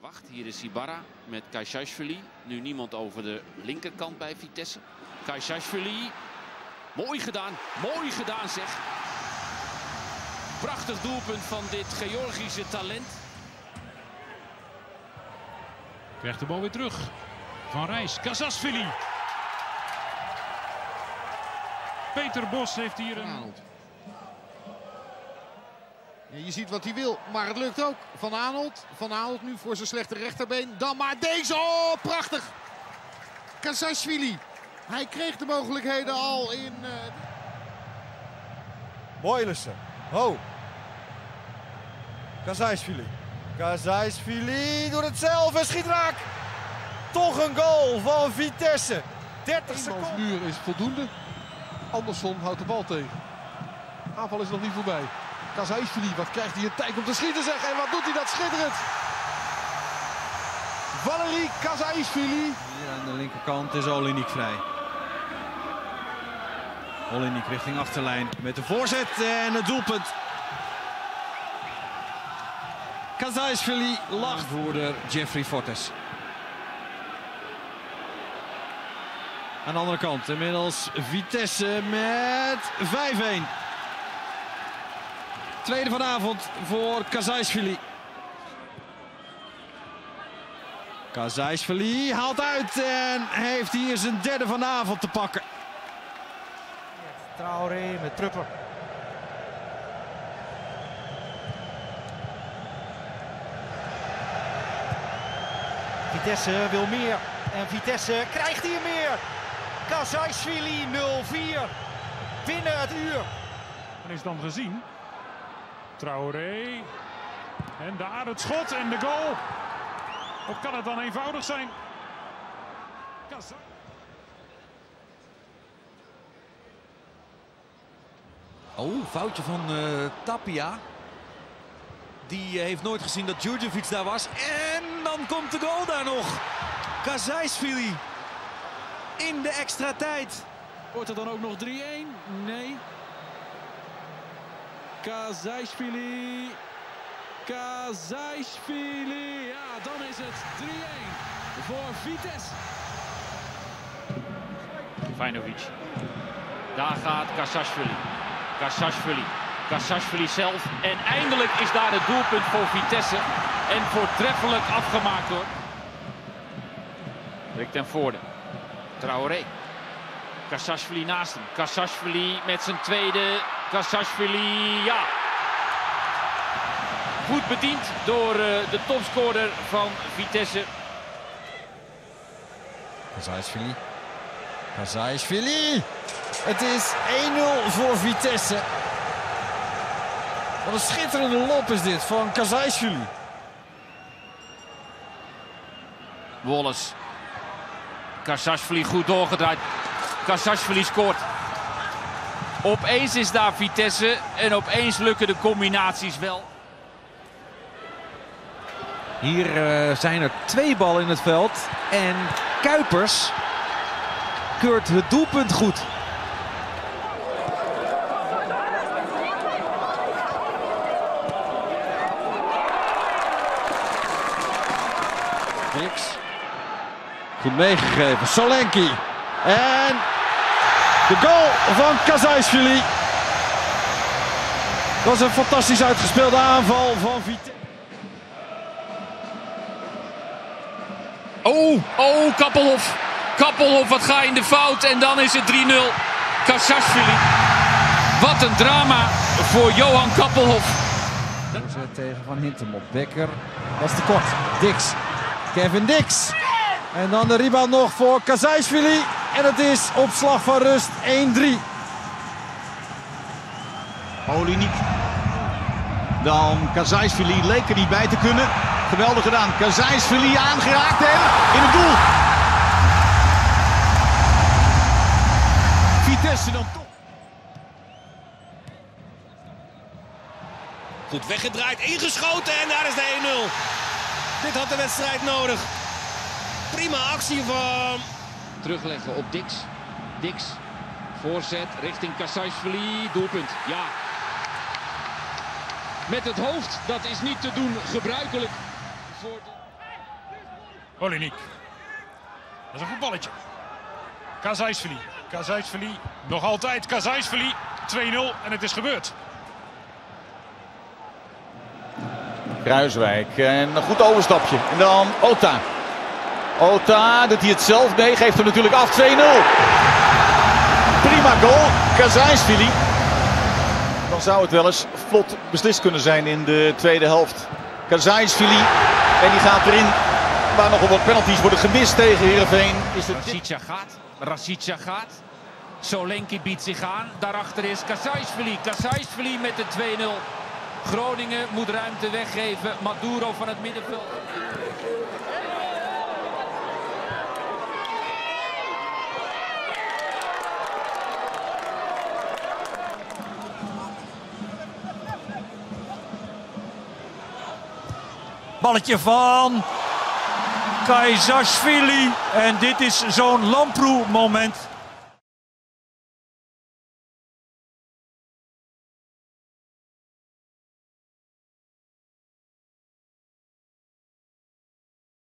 Wacht, hier is Ibarra met Kaishashvili. Nu niemand over de linkerkant bij Vitesse. Kaishashvili. Mooi gedaan, mooi gedaan zeg. Prachtig doelpunt van dit Georgische talent. Krijgt de bal weer terug. Van Rijs, Kazasvili. Peter Bos heeft hier een... Je ziet wat hij wil, maar het lukt ook. Van Arnold. Van Arnold nu voor zijn slechte rechterbeen. Dan maar deze. Oh, prachtig. Kazashvili. Hij kreeg de mogelijkheden al in... Uh... Boylissen. Ho. Kazajsvili. Kazajsvili doet het zelf en schiet raak. Toch een goal van Vitesse. 30 seconden. muur is voldoende. Anderson houdt de bal tegen. Aanval is nog niet voorbij. Kazajsvili, wat krijgt hij een tijd om te schieten zeg. En wat doet hij dat schitterend. Valerie Kazajsvili. Hier aan de linkerkant is Olinik vrij. Olinik richting achterlijn met de voorzet en het doelpunt. Kazajsvili lacht. Voerder Jeffrey Fortes. Aan de andere kant inmiddels Vitesse met 5-1. Tweede vanavond voor Kazajsvili. Kazajsvili haalt uit en heeft hier zijn derde vanavond te pakken. Traoré met Trupper. Vitesse wil meer. En Vitesse krijgt hier meer. Kazajsvili 0-4. Binnen het uur. En is dan gezien. Traoré. En daar het schot en de goal. Of kan het dan eenvoudig zijn? Kazaj. Oh, foutje van uh, Tapia. Die heeft nooit gezien dat Djurdjevic daar was. En dan komt de goal daar nog. Kazajsvili. In de extra tijd. Wordt er dan ook nog 3-1? Nee. Kazajsvili. Kazajsvili. Ja, dan is het 3-1 voor Vitesse. Fajnovic. Daar gaat Kazajsvili. Kazajsvili. Kazajsvili zelf. En eindelijk is daar het doelpunt voor Vitesse. En voortreffelijk afgemaakt hoor. Rick ten Voorde. Traoré. Kazajsvili naast hem. Kazajsvili met zijn tweede. Kazajsvili, ja. Goed bediend door uh, de topscorer van Vitesse. Kazajsvili. Kazajsvili. Het is 1-0 voor Vitesse. Wat een schitterende lop is dit van Kazajsvili. Wallace. Kazajsvili goed doorgedraaid. Kazajsvili scoort. Opeens is daar Vitesse en opeens lukken de combinaties wel. Hier uh, zijn er twee ballen in het veld en Kuipers keurt het doelpunt goed. Niks. Goed meegegeven. Solenki. En de goal van Kazajsvili. Dat was een fantastisch uitgespeelde aanval van Vitesse. Oh, oh, Kappelhof. Kappelhof, wat ga je in de fout. En dan is het 3-0. Kazajsvili. Wat een drama voor Johan Kappelhof. Voorzet tegen Van Hintemop. Becker was te kort. Dix. Kevin Dix. En dan de rebound nog voor Kazajsvili. En het is op slag van rust 1-3. Olinik. Dan Kazajsvili leek er niet bij te kunnen. Geweldig gedaan. Kazajsvili aangeraakt en in het doel. Vitesse dan toch. Goed weggedraaid, ingeschoten en daar is de 1-0. Dit had de wedstrijd nodig. Prima actie van... Terugleggen op Dix. Dix. Voorzet richting Kazajsvili. Doelpunt. Ja. Met het hoofd. Dat is niet te doen gebruikelijk. Voor de... Olinik. Dat is een goed balletje. Kazajsvili. Kazajsvili. Nog altijd Kazajsvili. 2-0 en het is gebeurd. Kruiswijk. En een goed overstapje. En dan Ota. Ota doet hij het zelf? Nee, geeft hem natuurlijk af. 2-0. Prima goal. Kazajsvili. Dan zou het wel eens vlot beslist kunnen zijn in de tweede helft. Kazajsvili. En die gaat erin. Waar nogal wat penalties worden gemist tegen Heerenveen. Is het gaat. Rasica gaat. Solenki biedt zich aan. Daarachter is Kazajsvili. Kazajsvili met de 2-0. Groningen moet ruimte weggeven. Maduro van het middenveld. Balletje van Kaizashvili. En dit is zo'n Lamproe moment.